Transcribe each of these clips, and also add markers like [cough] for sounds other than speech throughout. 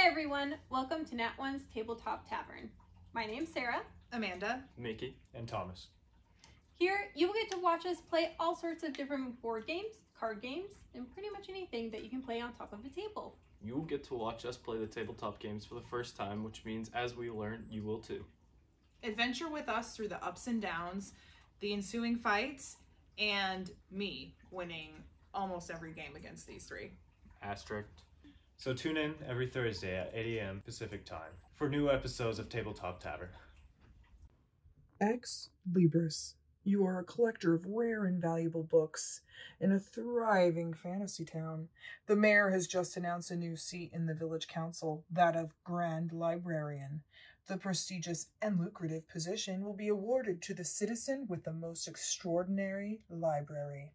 Hey everyone, welcome to Nat One's Tabletop Tavern. My name's Sarah. Amanda. Mickey. and Thomas. Here, you will get to watch us play all sorts of different board games, card games, and pretty much anything that you can play on top of a table. You will get to watch us play the tabletop games for the first time, which means as we learn, you will too. Adventure with us through the ups and downs, the ensuing fights, and me winning almost every game against these three. Asterisk. So tune in every Thursday at 8 a.m. Pacific Time for new episodes of Tabletop Tavern. Ex Libris. You are a collector of rare and valuable books in a thriving fantasy town. The mayor has just announced a new seat in the village council, that of Grand Librarian. The prestigious and lucrative position will be awarded to the citizen with the most extraordinary library.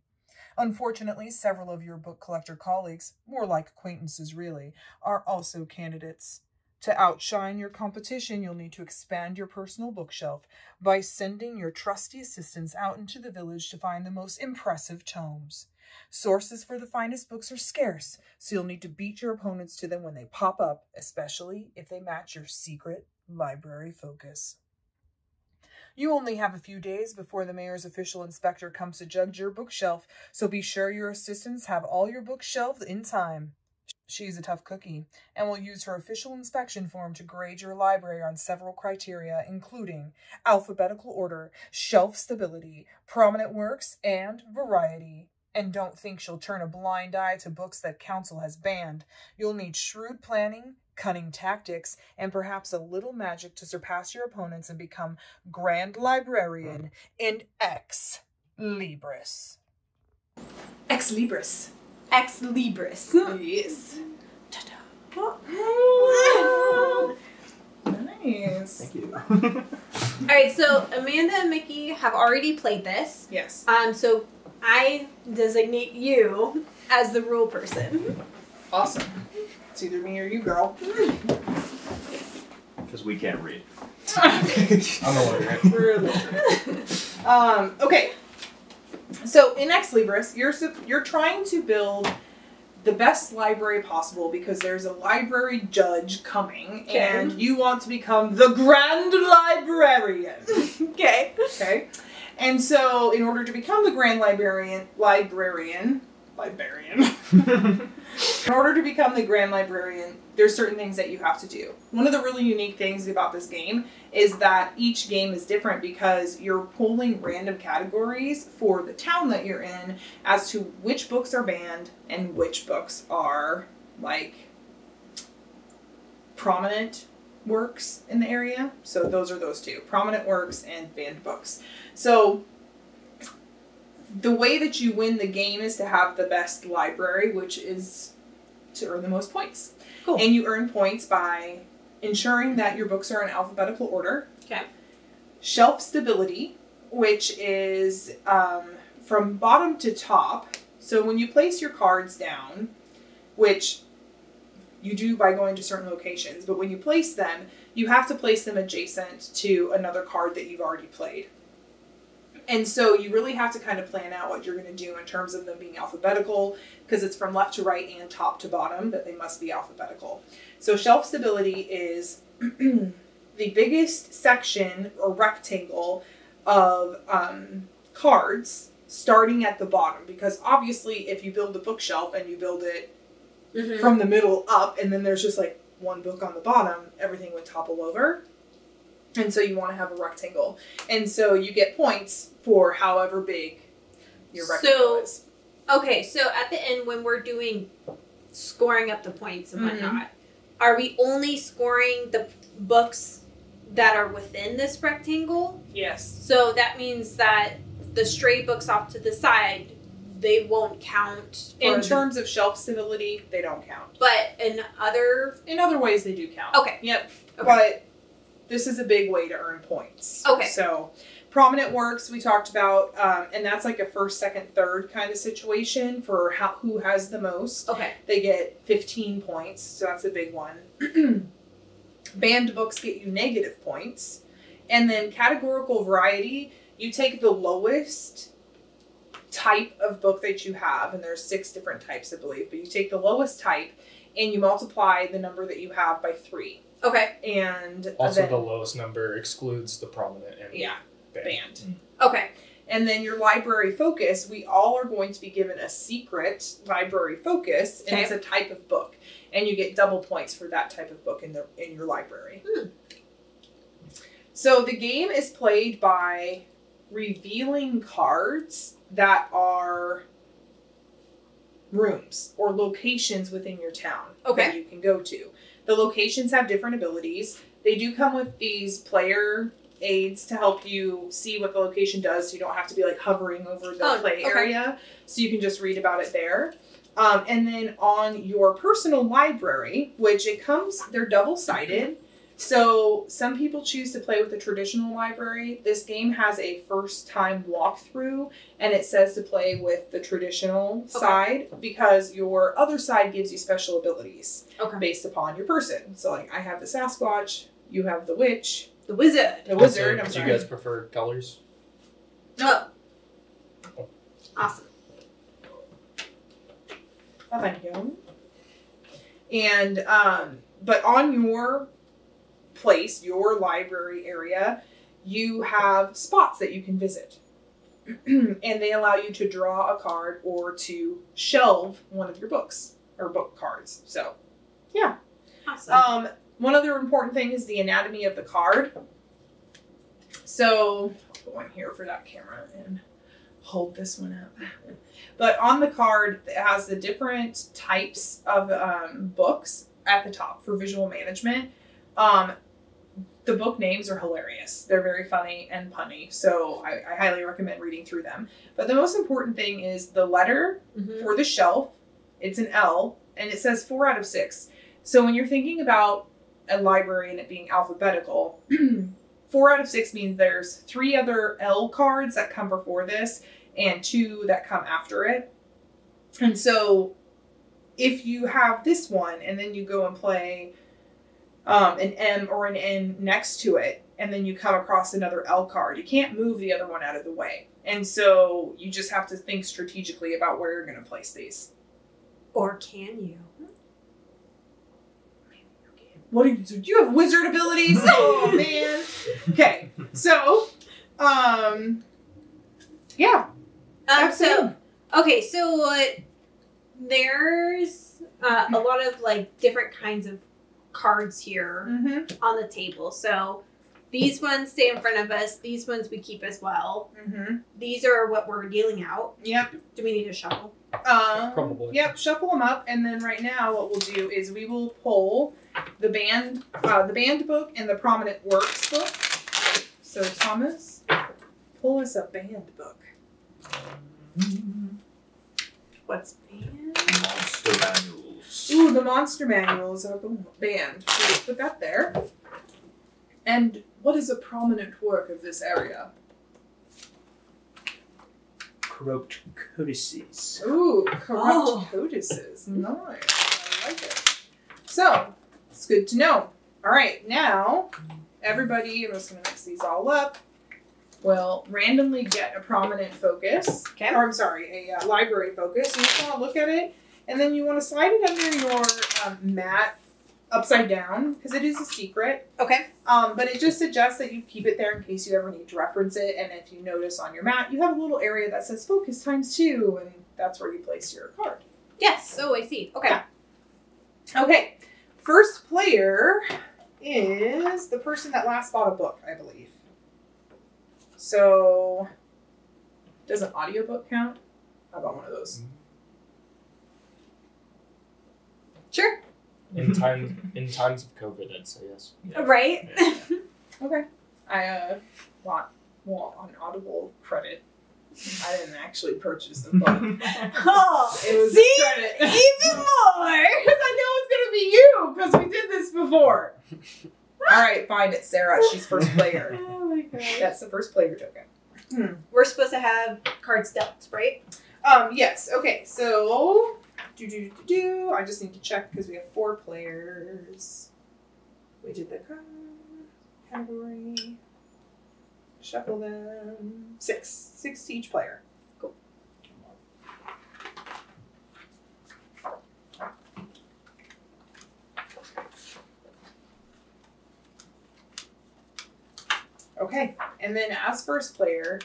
Unfortunately, several of your book collector colleagues, more like acquaintances really, are also candidates. To outshine your competition, you'll need to expand your personal bookshelf by sending your trusty assistants out into the village to find the most impressive tomes. Sources for the finest books are scarce, so you'll need to beat your opponents to them when they pop up, especially if they match your secret library focus. You only have a few days before the mayor's official inspector comes to judge your bookshelf, so be sure your assistants have all your books shelved in time. She's a tough cookie and will use her official inspection form to grade your library on several criteria, including alphabetical order, shelf stability, prominent works, and variety. And don't think she'll turn a blind eye to books that council has banned. You'll need shrewd planning, cunning tactics, and perhaps a little magic to surpass your opponents and become Grand Librarian in Ex Libris. Ex Libris. Ex Libris. Yes. nice. Thank you. [laughs] All right, so Amanda and Mickey have already played this. Yes. Um, so I designate you as the rule person. Awesome. It's either me or you, girl. [laughs] Because we can't read. [laughs] I'm a lawyer. We're illiterate. um, okay. So in Ex Libris, you're you're trying to build the best library possible because there's a library judge coming, Okay. and you want to become the Grand Librarian. [laughs] Okay. Okay. And so, in order to become the Grand Librarian, librarian, librarian, in order to become the Grand Librarian, there's certain things that you have to do. One of the really unique things about this game is that each game is different because you're pulling random categories for the town that you're in as to which books are banned and which books are like prominent works in the area. So those are those two prominent works and banned books. So the way that you win the game is to have the best library, which is to earn the most points. Cool. And you earn points by ensuring that your books are in alphabetical order. Okay. Shelf stability, which is um, from bottom to top. So when you place your cards down, which you do by going to certain locations, but when you place them, you have to place them adjacent to another card that you've already played. And so you really have to kind of plan out what you're going to do in terms of them being alphabetical because it's from left to right and top to bottom that they must be alphabetical. So shelf stability is [clears throat] the biggest section or rectangle of um, cards starting at the bottom because obviously if you build a bookshelf and you build it Mhm. from the middle up and then there's just like one book on the bottom, everything would topple over. And so you want to have a rectangle. And so you get points for however big your So- rectangle is. Okay, so at the end when we're doing scoring up the points and Mhm. whatnot, are we only scoring the books that are within this rectangle? Yes. So that means that the stray books off to the side, they won't count. for In the- terms of shelf stability, they don't count. but in other In other ways, they do count. okay, Yep. Okay. But this is a big way to earn points. Okay. So prominent works we talked about, um, and that's like a first, second, third kind of situation for how who has the most. okay, They get 15 points, so that's a big one. [clears throat] Banned books get you negative points. And then categorical variety, you take the lowest type of book that you have, and there's six different types, I believe, but you take the lowest type and you multiply the number that you have by three. Okay. And Also, then, the lowest number excludes the prominent and yeah, banned. banned. Okay. And then your library focus, we all are going to be given a secret library focus, and Okay. it's a type of book, and you get double points for that type of book in the in your library. Hmm. So the game is played by revealing cards that are rooms or locations within your town Okay. that you can go to. The locations have different abilities. They do come with these player aids to help you see what the location does so you don't have to be like hovering over the Oh, play okay. area so you can just read about it there um, and then on your personal library which it comes they're double-sided so some people choose to play with the traditional library this game has a first time walkthrough and it says to play with the traditional side because your other side gives you special abilities Okay. based upon your person so like i have the sasquatch you have the witch The wizard. the wizard. I'm Do sorry. you guys prefer colors? Oh. Awesome. Oh, thank you. And um, but on your place, your library area, you have spots that you can visit, [clears throat] and they allow you to draw a card or to shelve one of your books or book cards. So, yeah. Awesome. um, one other important thing is the anatomy of the card. So, I'll put one here for that camera and hold this one up. But on the card, it has the different types of um, books at the top for visual management. Um, the book names are hilarious. They're very funny and punny, so I, I highly recommend reading through them. But the most important thing is the letter Mhm. for the shelf. It's an L, and it says four out of six. So when you're thinking about a library and it being alphabetical, [clears throat] four out of six means there's three other L cards that come before this and two that come after it. And so if you have this one and then you go and play um, an M or an N next to it, and then you come across another L card, you can't move the other one out of the way. And so you just have to think strategically about where you're going to place these. Or can you? What do you do? You have wizard abilities? [laughs] oh man. Okay, so, um, yeah, Um, that's so it. okay, so uh, there's uh, a lot of like different kinds of cards here Mm-hmm. on the table. So these ones stay in front of us. These ones we keep as well. Mm-hmm. These are what we're dealing out. Yep. Do we need to shuffle? Um, Probably. Yep. Shuffle them up, and then right now, what we'll do is we will pull the banned, uh, the banned book, and the prominent works book. So Thomas, pull us a banned book. What's banned? Monster manuals. Ooh, the monster manuals are the banned. So we'll put that there. And what is a prominent work of this area? Corrupt codices. Ooh, corrupt Oh. codices. [laughs] Nice. I like it. So, it's good to know. All right, now, everybody, I'm just going to mix these all up, will randomly get a prominent focus. Okay. Or, I'm sorry, a uh, library focus. You just want to look at it, and then you want to slide it under your um, mat upside down, because it is a secret. Okay. Um, but it just suggests that you keep it there in case you ever need to reference it. And if you notice on your mat, you have a little area that says focus times two, and that's where you place your card. Yes. Oh, I see. Okay. Yeah. Okay, first player is the person that last bought a book, I believe. So, does an audiobook count? How about one of those? Sure. In time, in times of COVID, I'd say yes. Right. [laughs] Okay. I uh, want, want an Audible credit. I didn't actually purchase the book. [laughs] oh. It was See? a credit. Even more. [laughs] Because I know it's gonna be you because we did this before. All right, fine. It's Sarah. She's first player. Oh my god. That's the first player token. We're supposed to have cards dealt, right? Um. Yes. Okay. So do do do do. I just need to check because we have four players. We did the category. Shuffle them. Six. Six to each player. Okay, and then as first player,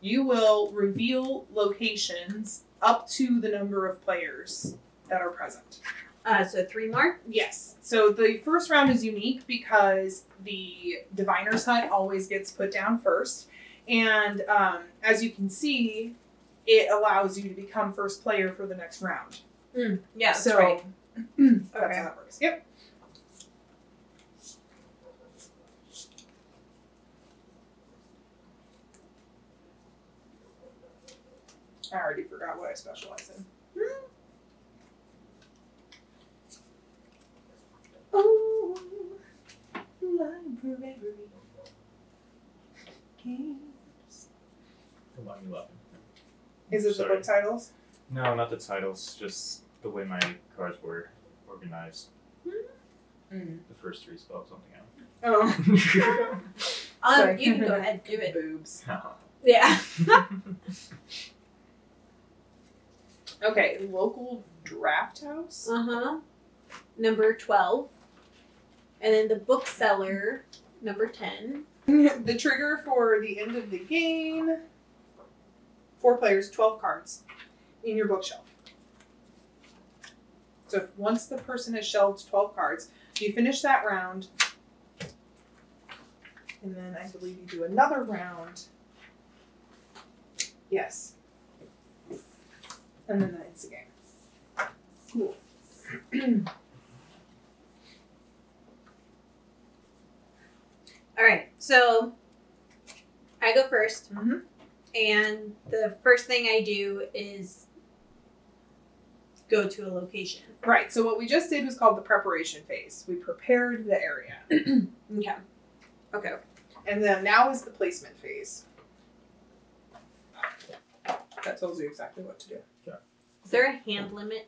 you will reveal locations up to the number of players that are present. Uh, so three more. Yes. So the first round is unique because the diviner's hut always gets put down first, and um, as you can see, it allows you to become first player for the next round. Yeah, that's so right. [clears throat] that's Okay. how that works. Yep. I already forgot what I specialize in. Oh, library games. Line 11. Is it Sorry. the book titles? No, not the titles, just the way my cards were organized. Mm. The first three spelled something out. Oh, [laughs] Um, Sorry. you can go ahead, do it. boobs. [laughs] Yeah. [laughs] Okay, local draft house. Uh huh. Number twelve, and then the bookseller, number ten. [laughs] the trigger for the end of the game. Four players, twelve cards in your bookshelf. So if once the person has shelved twelve cards, you finish that round, and then I believe you do another round. Yes. And then that ends the game. Cool. [clears throat] All right, so I go 1st Mhm. and the first thing I do is go to a location. Right. So what we just did was called the preparation phase. We prepared the area. [clears throat] Okay. Okay. And then now is the placement phase. That tells you exactly what to do. Is there a hand limit?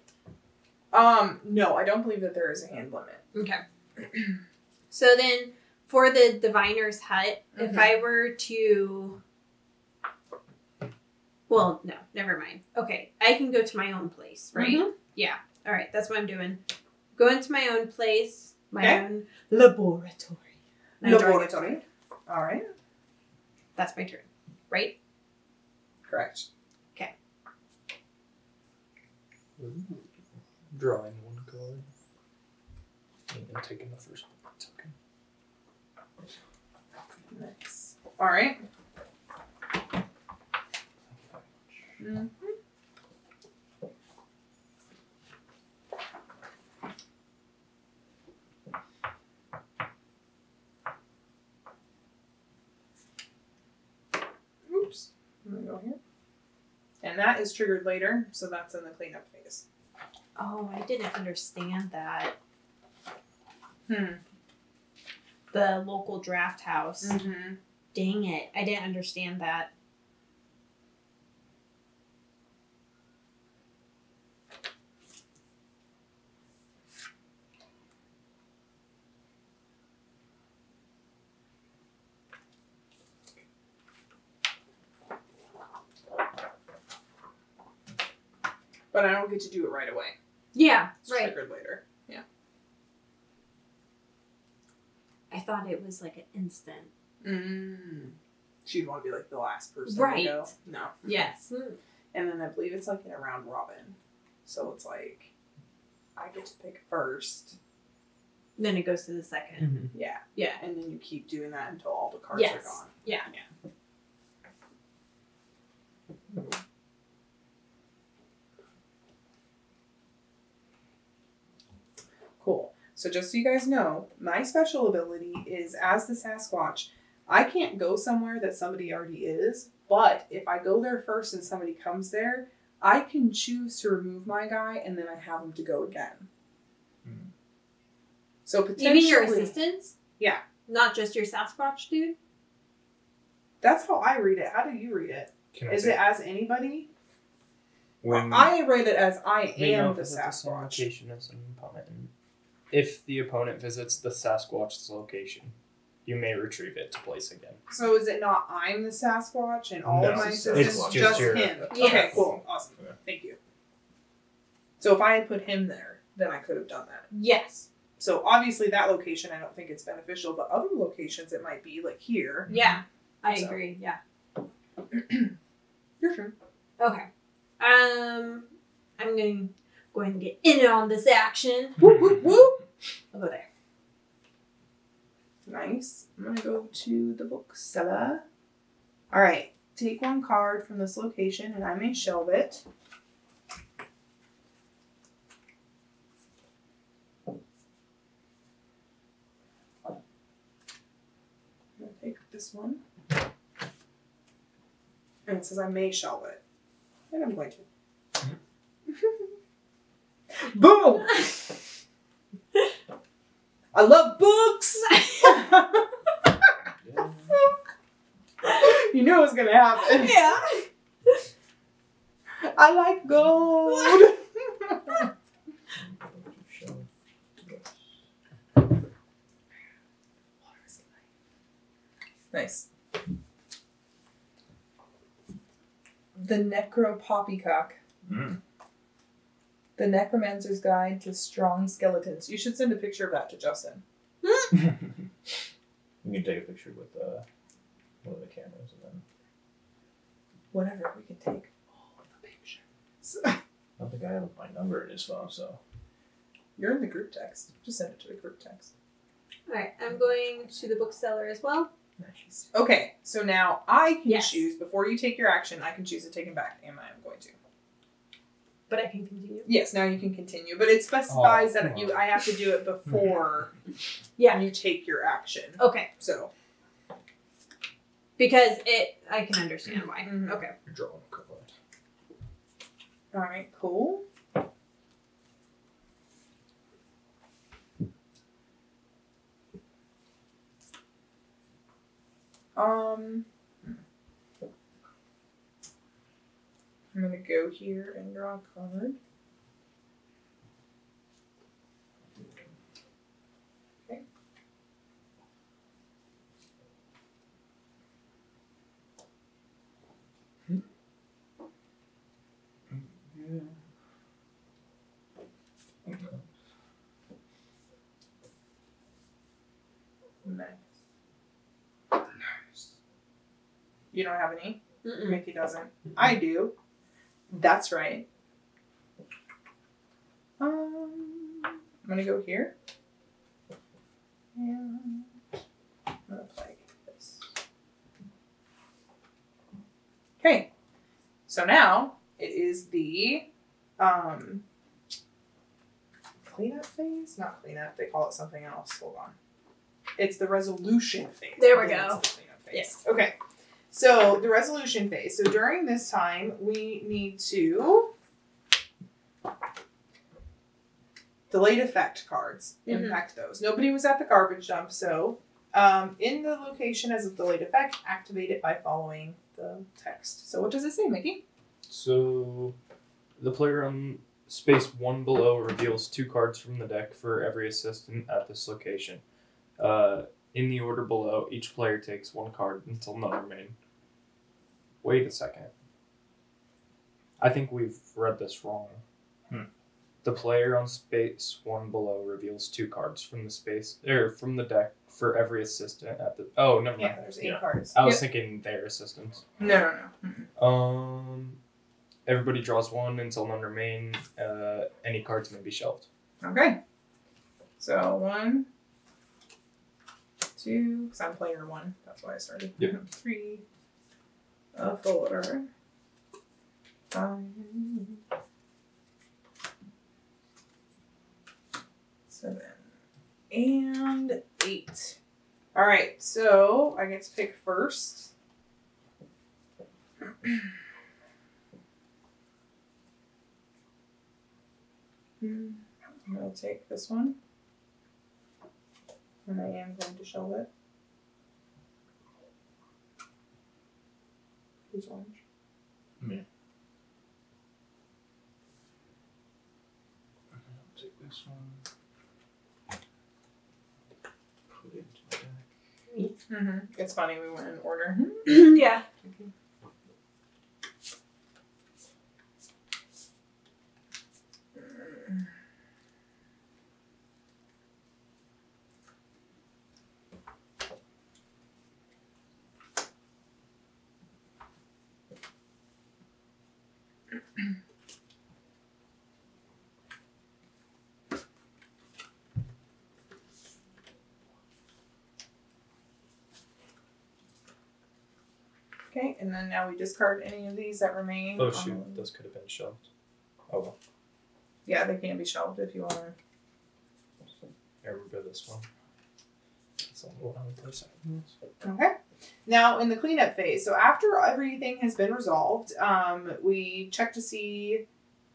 Um, no, I don't believe that there is a hand limit. Okay. [clears throat] so then, for the diviner's hut, if Mhm. I were to. Well, no, never mind. Okay, I can go to my own place, right? Mhm. Yeah. All right, that's what I'm doing. Go into my own place, my Okay. own laboratory. And I draw- Laboratory. All right. That's my turn, right? Correct. Drawing one color. And then taking the first token. Nice. All right. Mhm. Oops. I'm gonna go here. And that is triggered later, so that's in the cleanup phase. Oh, I didn't understand that. Hmm. The local draft house. Mm-hmm. Dang it, I didn't understand that. Get to do it right away. Yeah, It's right. triggered later. Yeah. I thought it was like an instant. Mm. She'd want to be like the last person Right. to go. No. Yes. [laughs] And then I believe it's like in a round robin. So it's like I get to pick first. Then it goes to the 2nd Yeah. Yeah. And then you keep doing that until all the cards Yes. are gone. Yeah. Cool. So just so you guys know, my special ability is as the Sasquatch, I can't go somewhere that somebody already is, but if I go there first and somebody comes there, I can choose to remove my guy and then I have him to go again. Hmm. So potentially Even your assistants? Yeah. Not just your Sasquatch dude? That's how I read it. How do you read it? Can Is it as anybody? when I read it as I am the visit the same Sasquatch. If the opponent visits the Sasquatch's location, you may retrieve it to place again. So is it not I'm the Sasquatch and all of my it's assistants? just just your- him. Yes. Okay, cool. Awesome. Okay. Thank you. So if I had put him there, then I could have done that. Yes. So obviously that location I don't think it's beneficial, but other locations it might be like here. Yeah, I So. agree. Yeah. [clears throat] Your turn. Okay. Um, I'm going to go ahead and get in on this action. Whoop whoop whoop. I'll go there. Nice. I'm gonna go to the bookseller. All right. Take one card from this location, and I may shelve it. I'm gonna take this one. And it says I may shelve it. And I'm going to. [laughs] Boom! [laughs] [laughs] I love books! [laughs] you knew it was gonna happen. yeah. I like gold. nice. The Necro Poppycock. Mm. The Necromancer's Guide to Strong Skeletons. You should send a picture of that to Justin. [laughs] You can take a picture with uh, one of the cameras and then. Whatever, we can take all of the pictures. I don't think I have my number in his phone, so. You're in the group text. Just send it to the group text. All right. I'm going to the bookseller as well. Nice. Okay, so now I can Yes. choose before you take your action. I can choose to take him back, and I am going to. But I can continue. Yes, now you can continue, but it specifies Oh, that you I have to do it before [laughs] Yeah. you take your action. Okay. So Because it, I can understand why. Mhm. Okay. You're drawing a card. all right, cool. Um, I'm gonna go here and draw a card. Okay. Nice. Nice. You don't have any? Mm-mm. Mickey doesn't. I do. That's right. Um, I'm gonna go here. And I'm gonna this. Okay. So now it is the um cleanup phase? Not cleanup, they call it something else. Hold on. It's the resolution phase. There we go. the. Yes. Okay. So the resolution phase. So during this time, we need to delayed effect cards Mhm. impact those. Nobody was at the garbage dump, so um, in the location as a delayed effect, activate it by following the text. So what does it say, Mickey? So, the player on space one below reveals two cards from the deck for every assistant at this location. Uh, in the order below, each player takes one card until none remain. Wait a second. I think we've read this wrong. Hmm. The player on space one below reveals two cards from the space or from the deck for every assistant at the. Oh, never mind. Yeah, there's eight Yeah. cards. I was Yep. thinking their assistants. No, no, no. Um, everybody draws one until none remain. Uh, any cards may be shelved. Okay. So one, two, because I'm player one. That's why I started. Yep. Three, a four, five, seven, and eight. All right. So I get to pick first. I'm gonna take this one. And I am going to shelve it. Who's orange? Take this one. Put it into the deck. Mm-hmm. It's funny we went in order. [clears throat] yeah. Okay, and then now we discard any of these that remain. Oh shoot, Um, those could have been shelved. Oh well, Yeah, they can be shelved if you want to. I remember this one. It's a little out of place. Okay. Now in the cleanup phase, so after everything has been resolved, um, we check to see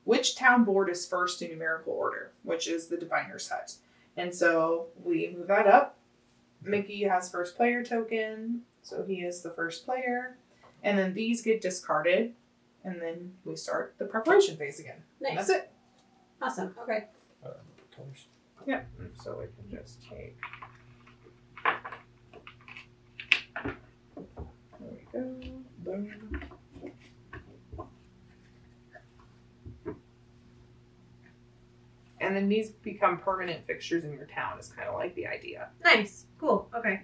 which town board is first in numerical order, which is the diviner's hut. And so we move that up. Mickey has first player token, so he is the first player. And then these get discarded, and then we start the preparation phase again. And Nice. that's it. Awesome. Okay. Uh, I don't. So we can just take. There we go. Boom. And then these become permanent fixtures in your town, is kind of like the idea. Nice. Cool. Okay. Okay.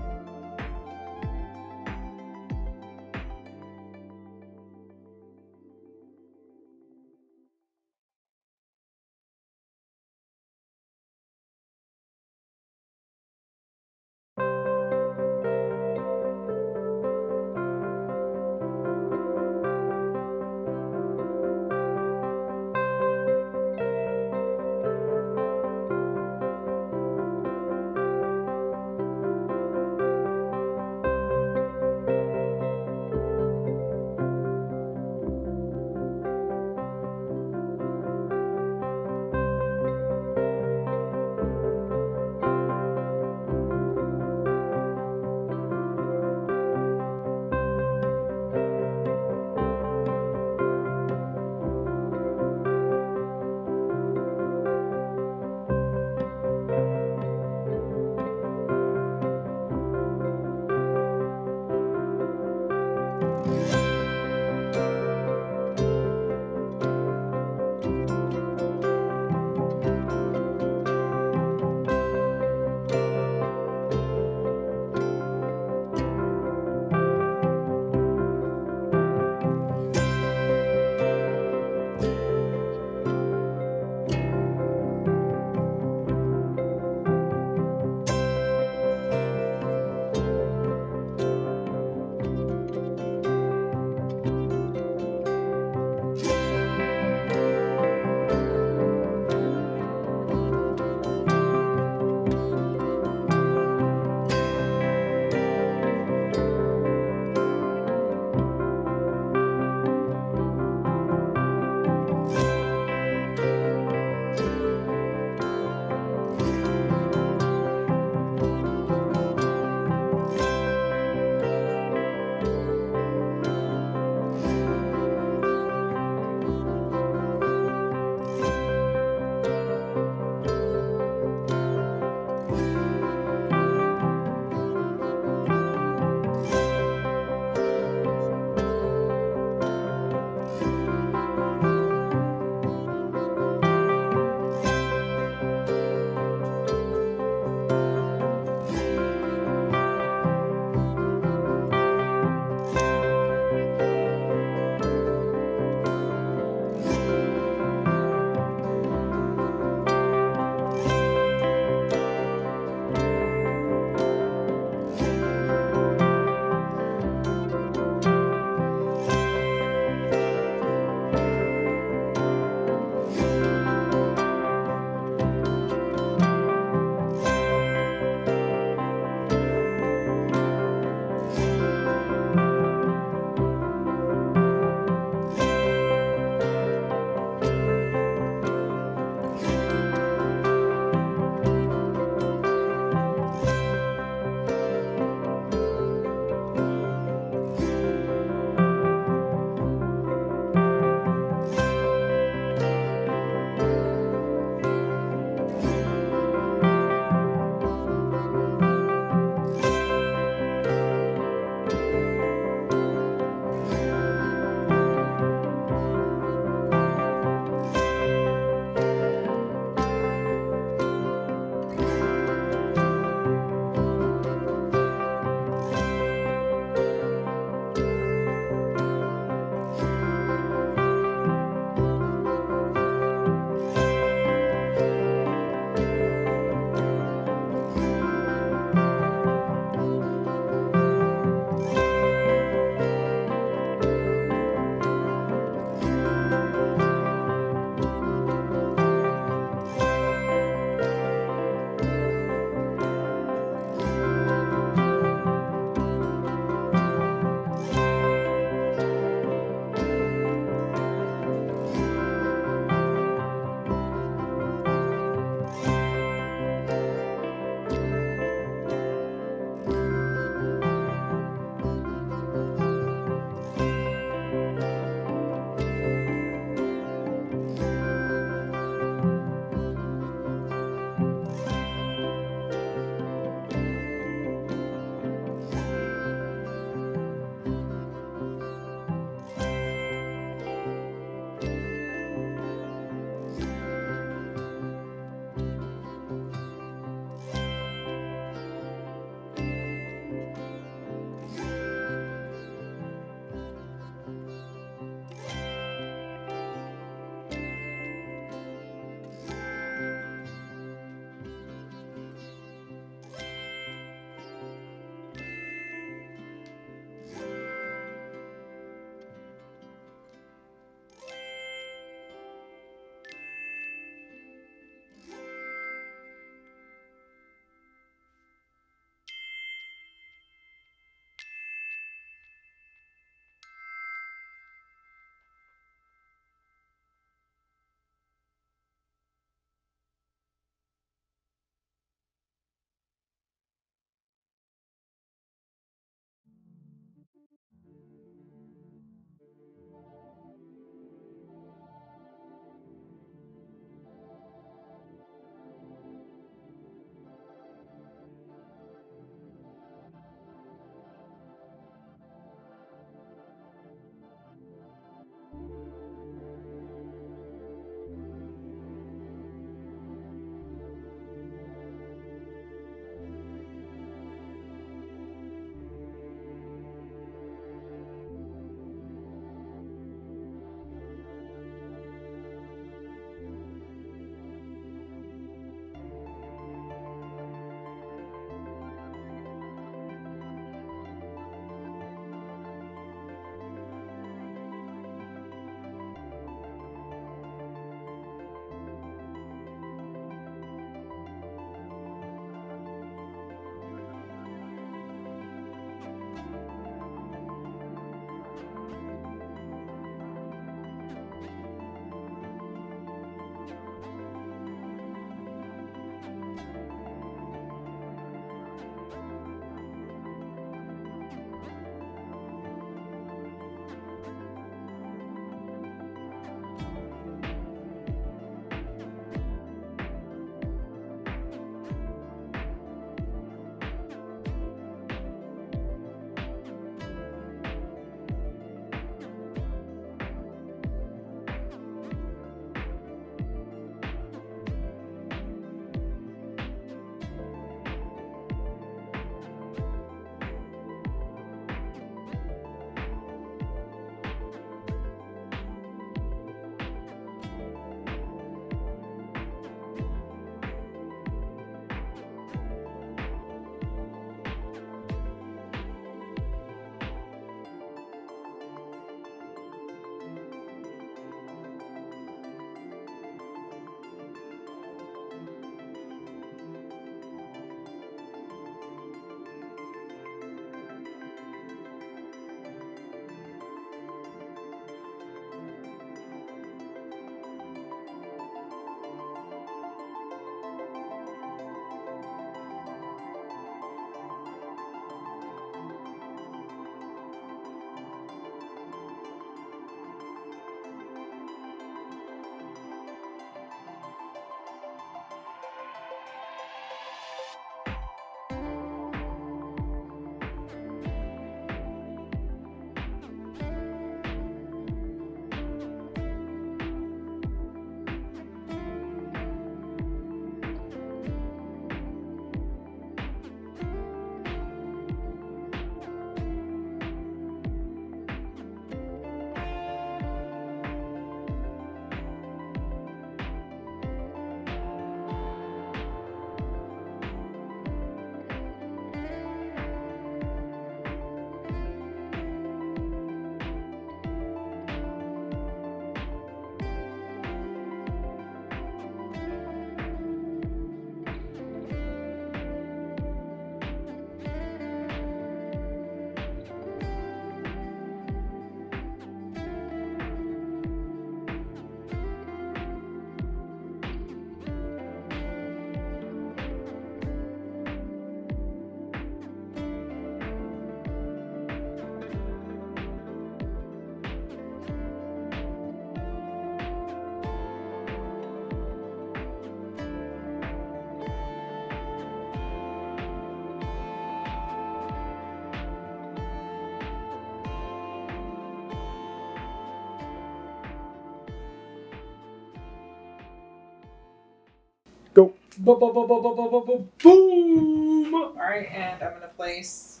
Boom! All right, and I'm going to place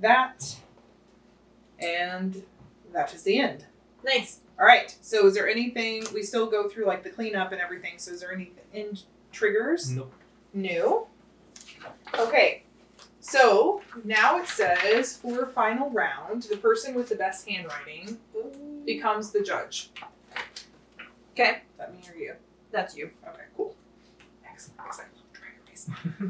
that. And that is the end. Nice. All right. So is there anything we still go through like the cleanup and everything? So is there any in- triggers? Nope. New. Okay. So now it says for final round, the person with the best handwriting becomes the judge. Okay. That me you're you. That's you. Okay. [laughs]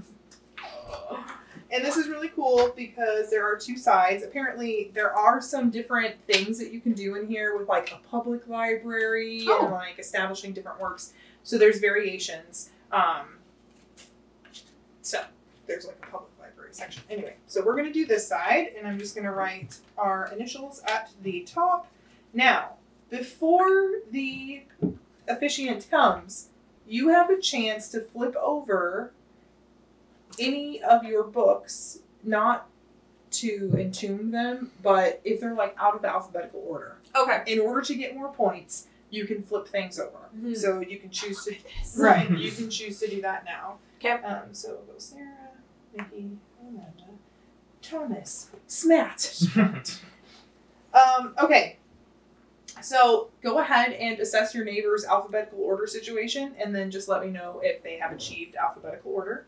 and this is really cool because there are two sides. Apparently, there are some different things that you can do in here with like a public library Oh. and like establishing different works. So there's variations. Um, so there's like a public library section. Anyway, so we're gonna do this side, and I'm just gonna write our initials at the top. Now, before the officiant comes, you have a chance to flip over any of your books, not to entomb them, but if they're like out of the alphabetical order. Okay. In order to get more points, you can flip things over. Mhm. So you can choose to This. [laughs] right. [laughs] You can choose to do that now. 'Kay. Um. So we'll go Sarah, Nikki, Amanda, Thomas, Smat. Um, okay. So go ahead and assess your neighbor's alphabetical order situation and then just let me know if they have achieved alphabetical order.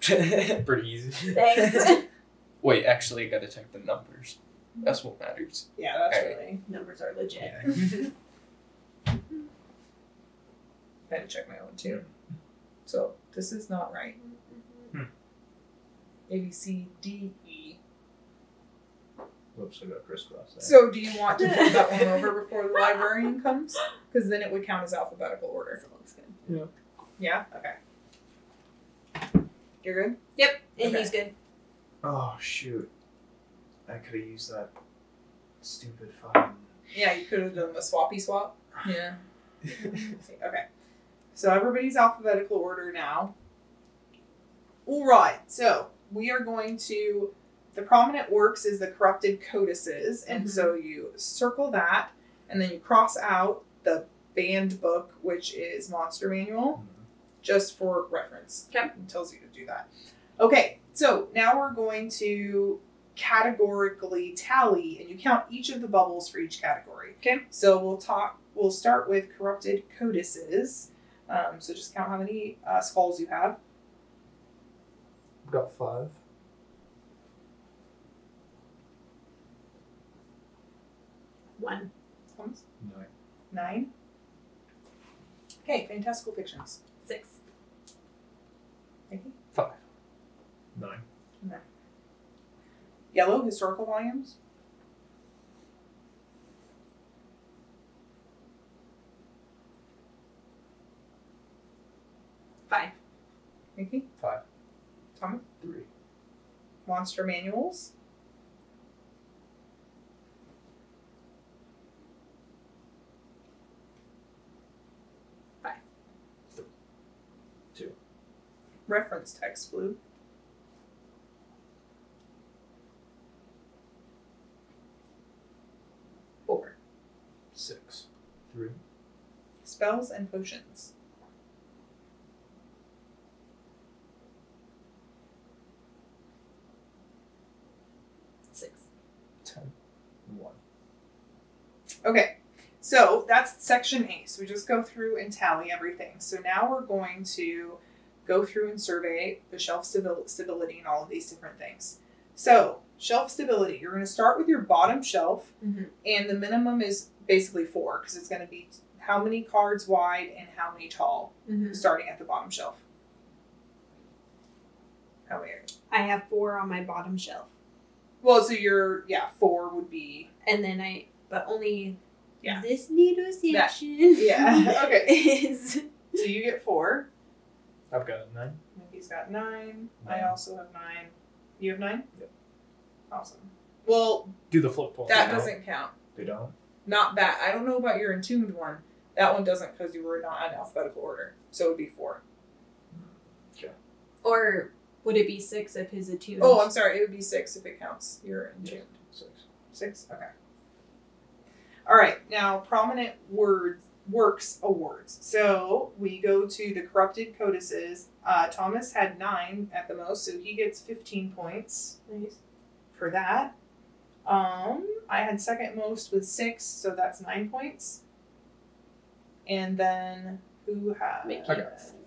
[laughs] Pretty easy. Thanks. [laughs] Wait, actually, I gotta check the numbers. That's what matters. Yeah, that's Alright. really. Numbers are legit. Yeah. [laughs] I had to check my own too. So this is not right. Hmm. A B C D E. Whoops, I got crisscrossed there. So do you want to flip that one over before the librarian comes? Because then it would count as alphabetical order. looks good. Yeah. Okay. You're good. Yep. And Okay. he's good. Oh shoot! I could have used that stupid fucking. Yeah, you could have done a swappy swap. [sighs] Yeah. [laughs] okay. So everybody's alphabetical order now. All right. So we are going to. The prominent works is the corrupted codices, and Mhm. so you circle that, and then you cross out the banned book, which is Monster Manual, just for reference. Okay. It tells you to do that. Okay. So now we're going to categorically tally, and you count each of the bubbles for each category. Okay. So we'll talk. We'll start with corrupted codices. Um, so just count how many uh, skulls you have. We've got five. One. Nine. Nine. Okay, fantastical fictions. Six. Nikki? Five. Nine. Yellow historical volumes. Five. Nikki? Five. Thomas? Three. Monster manuals. Reference text blue. Four. Six. Three. Spells and potions. Six. Ten. One. Okay, so that's section A. So we just go through and tally everything. So now we're going to go through and survey the shelf stability and all of these different things. So, shelf stability, you're going to start with your bottom shelf, Mhm. and the minimum is basically four because it's going to be how many cards wide and how many tall, Mm-hmm. starting at the bottom shelf. How are- I have four on my bottom shelf, Well, so your yeah, four would be and then I, but only Yeah. this little section. yeah, [laughs] okay. [laughs] Is so you get four. I've got nine. Mickey's got nine. I also have nine. You have nine? Yep. Awesome. Well, Do the flip points. that count? doesn't count. They don't. Not that. I don't know about your entombed one. That one doesn't because you were not in alphabetical order. So it would be four. or would it be six if his attuned? Oh, I'm sorry. It would be six if it counts. You're entombed. Six. Six? Okay. All right. Now, prominent words works awards. So we go to the corrupted codices. Uh, Thomas had nine at the most, so he gets 15 points nice. for that. Um, I had second most with six, so that's nine points. And then who had? Mickey. I got four.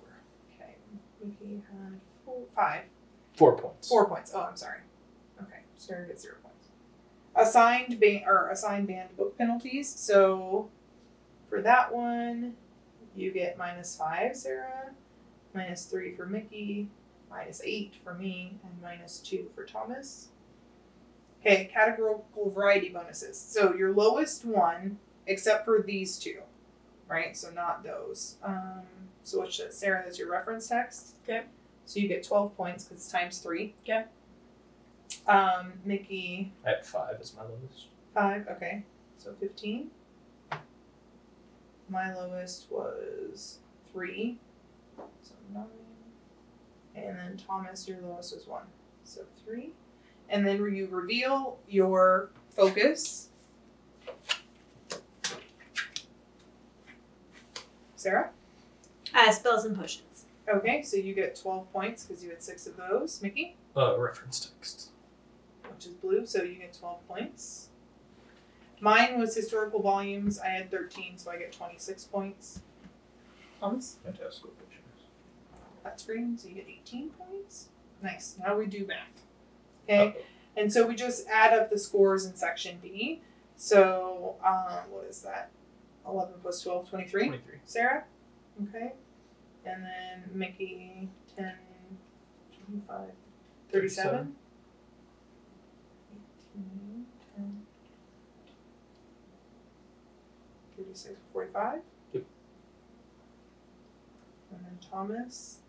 Okay, Mickey had four, five. Four points. Four points. Oh, I'm sorry. Okay, Sarah gets zero points. Assigned ban or assigned banned book penalties. So for that one, you get minus five, Sarah. Minus three for Mickey. Minus eight for me, and minus two for Thomas. Okay, categorical variety bonuses. So your lowest one, except for these two, right? So not those. Um, so what's that, Sarah? That's your reference text. Okay. So you get twelve points because it's times three. Okay. Um, Mickey I had five is my lowest. five. Okay, so fifteen. My lowest was three, so nine. And then Thomas, your lowest was one, so three. And then you reveal your focus. Sarah. Uh, spells and potions. Okay, so you get twelve points because you had six of those. Mickey. Uh, reference text. which is blue, so you get 12 points. Mine was historical volumes. I had 13, so I get 26 points. Thomas, Fantastical fictions. that screen, so you get 18 points. Nice. Now we do math. Okay, and so we just add up the scores in section B. So, um, what is that? 11 plus 12, 23. 23. Sarah? Okay. And then Mickey, 10, 25, 37. 18, 10, 36, 45. Yep. And then Thomas.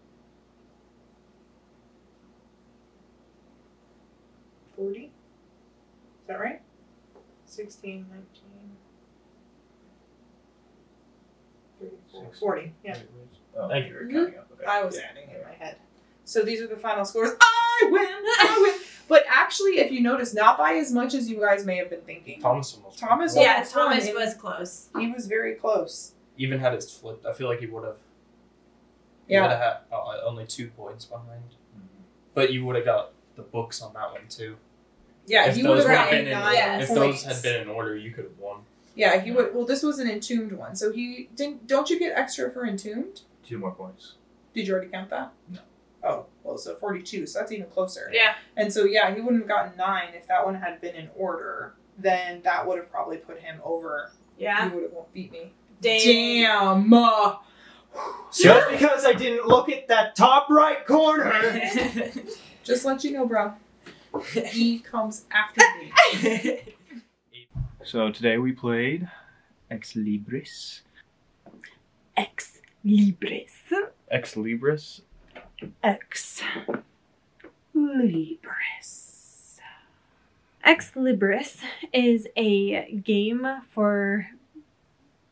40. Is that right? 16, 19. 34, 40. Yeah. Thank you for coming counting up. Okay. I was adding in my head. So these are the final scores. I win! I win! But actually, if you notice, not by as much as you guys may have been thinking. Thomas almost. Thomas won. Yeah, almost won, Thomas and was close. He was very close. Even had it flipped, I feel like he would have. He Yeah. would have had uh, only two points behind. But you would have got the books on that one too. Yeah, if he would have would gotten been in, nine Yes. if points. those had been in order, you could have won. Yeah, he would. Well, this was an entombed one, so he didn't. Don't you get extra for entombed? Two more points. Did you already count that? No. Oh, well, so forty-two. So that's even closer. Yeah. And so yeah, he wouldn't have gotten nine if that one had been in order. Then that would have probably put him over. Yeah. He would have won't beat me. Damn. Damn. uh, Just because I didn't look at that top right corner. [laughs] Just let you know, bro. [laughs] He comes after me. [laughs] So today we played Ex Libris. Ex Libris. Ex Libris. Ex Libris. Ex Libris is a game for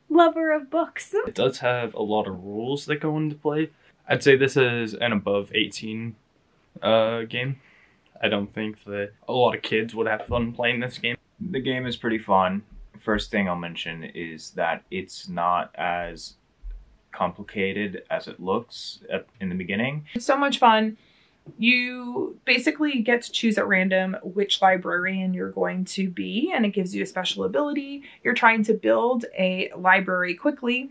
lover of books. It does have a lot of rules that go into play. I'd say this is an above 18 uh, game. I don't think that a lot of kids would have fun playing this game. The game is pretty fun. First thing I'll mention is that it's not as complicated as it looks in the beginning. It's so much fun. You basically get to choose at random which librarian you're going to be, and it gives you a special ability. You're trying to build a library quickly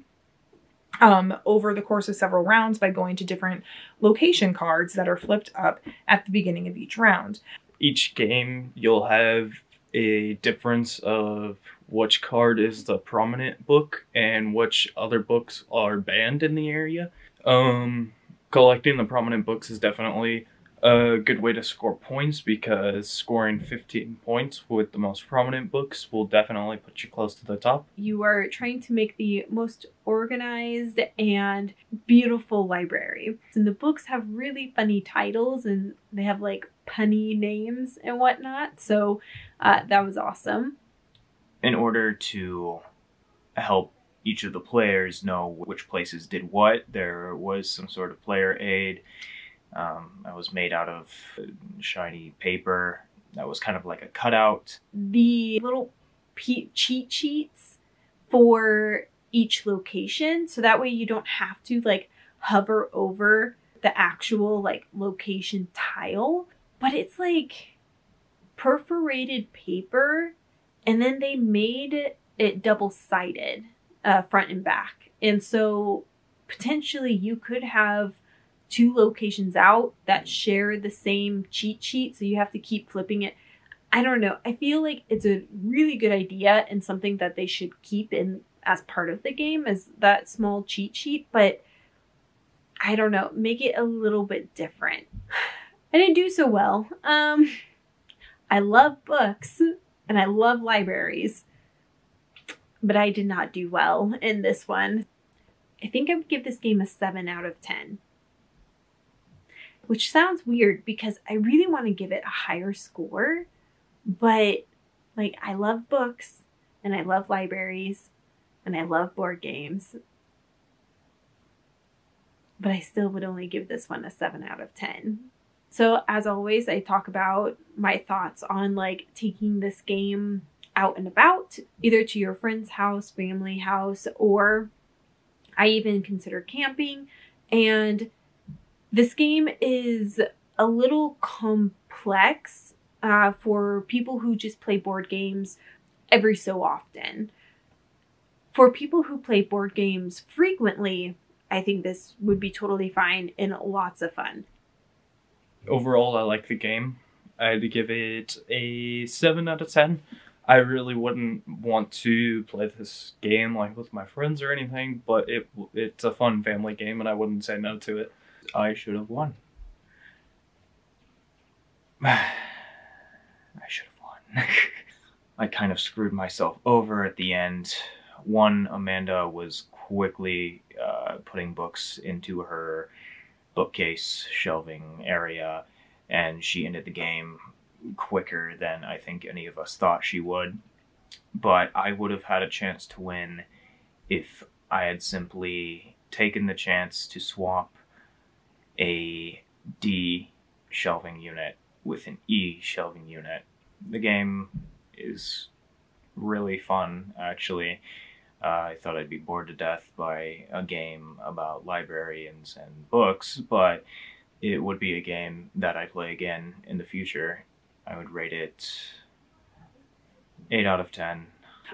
um, over the course of several rounds by going to different location cards that are flipped up at the beginning of each round. Each game, you'll have a difference of which card is the prominent book and which other books are banned in the area. Um, collecting the prominent books is definitely a good way to score points because scoring 15 points with the most prominent books will definitely put you close to the top. You are trying to make the most organized and beautiful library. And the books have really funny titles and they have like punny names and whatnot. So uh, that was awesome. In order to help each of the players know which places did what, there was some sort of player aid. Um, that was made out of shiny paper. That was kind of like a cutout. the little pe- cheat sheets for each location so that way you don't have to like hover over the actual like location tile but it's like perforated paper and then they made it double sided uh, front and back. And so potentially you could have two locations out that share the same cheat sheet so you have to keep flipping it. I don't know. I feel like it's a really good idea and something that they should keep in as part of the game as that small cheat sheet but i don't know. Make it a little bit different. [sighs] I didn't do so well. Um i love books and i love libraries but i did not do well in this one i think i would give this game a 7 out of 10 which sounds weird because I really want to give it a higher score, but like I love books and I love libraries and I love board games. But I still would only give this one a 7 out of 10. So as always, I talk about my thoughts on like taking this game out and about, either to your friend's house, family house, or I even consider camping and this game is a little complex uh, for people who just play board games every so often. For people who play board games frequently, I think this would be totally fine and lots of fun. Overall, I like the game. I'd give it a 7 out of 10. I really wouldn't want to play this game like with my friends or anything, but it it's a fun family game and I wouldn't say no to it. I should have won. [sighs] I should have won. [laughs] I kind of screwed myself over at the end. One, Amanda was quickly uh, putting books into her bookcase shelving area, and she ended the game quicker than I think any of us thought she would. But I would have had a chance to win if I had simply taken the chance to swap a D shelving unit with an E shelving unit. The game is really fun, actually. Uh, I thought I'd be bored to death by a game about librarians and books, but it would be a game that I play again in the future. I would rate it 8 out of 10.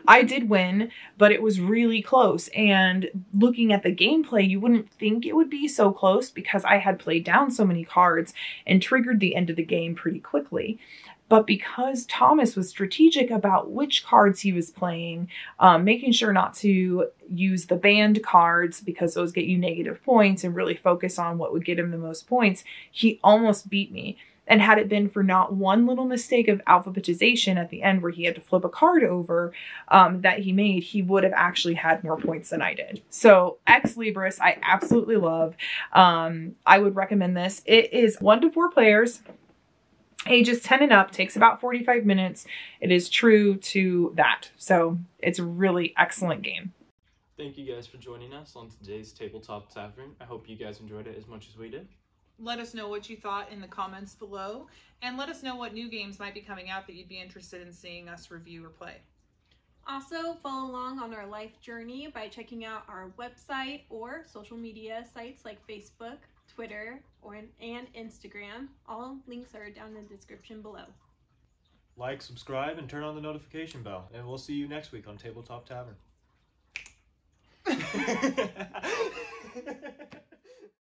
I did win, but it was really close. And looking at the gameplay, you wouldn't think it would be so close because I had played down so many cards and triggered the end of the game pretty quickly. But because Thomas was strategic about which cards he was playing, um, making sure not to use the banned cards because those get you negative points and really focus on what would get him the most points, he almost beat me. And had it been for not one little mistake of alphabetization at the end where he had to flip a card over um, that he made, he would have actually had more points than I did. So Ex Libris, I absolutely love. Um, I would recommend this. It is one to four players ages 10 and up takes about 45 minutes it is true to that so it's a really excellent game Thank you guys for joining us on today's Tabletop Tavern. I hope you guys enjoyed it as much as we did. Let us know what you thought in the comments below, and let us know what new games might be coming out that you'd be interested in seeing us review or play. Also, follow along on our life journey by checking out our website or social media sites like Facebook, Twitter, or and Instagram. All links are down in the description below. Like, subscribe, and turn on the notification bell. And we'll see you next week on Tabletop Tavern. [laughs]